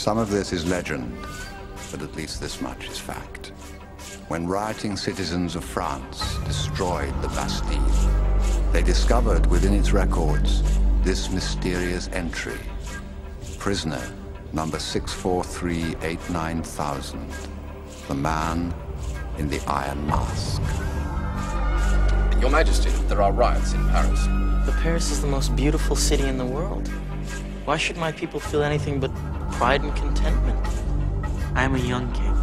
Some of this is legend, but at least this much is fact. When rioting citizens of France destroyed the Bastille, they discovered within its records this mysterious entry. Prisoner number 64389,000. The man in the Iron Mask. Your Majesty, there are riots in Paris. But Paris is the most beautiful city in the world. Why should my people feel anything but pride and contentment? I am a young king,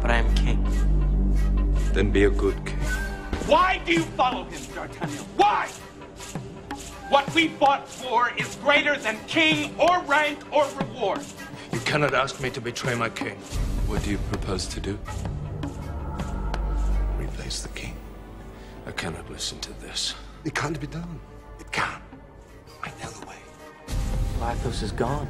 but I am king. Then be a good king. Why do you follow him, D'Artagnan? Why? What we fought for is greater than king or rank or reward. You cannot ask me to betray my king. What do you propose to do? Replace the king. I cannot listen to this. It can't be done. Athos is gone.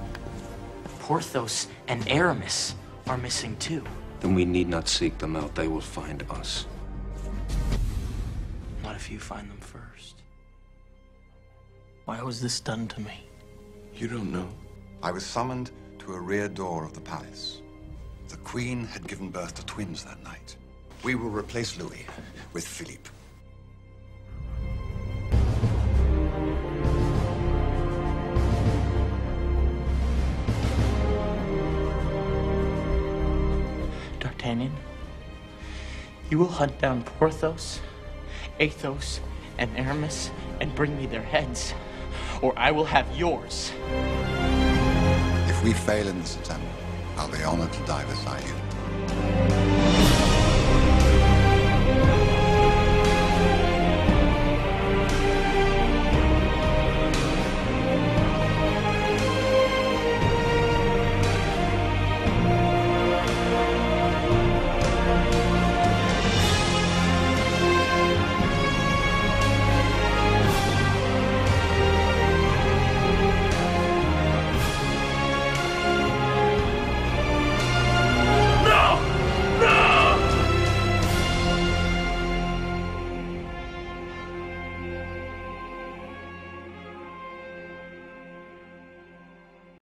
Porthos and Aramis are missing too. Then we need not seek them out. They will find us. Not if you find them first? Why was this done to me? You don't know. I was summoned to a rear door of the palace. The Queen had given birth to twins that night. We will replace Louis with Philippe. D'Artagnan, you will hunt down Porthos, Athos, and Aramis and bring me their heads, or I will have yours. If we fail in this attempt, I'll be honored to die beside you.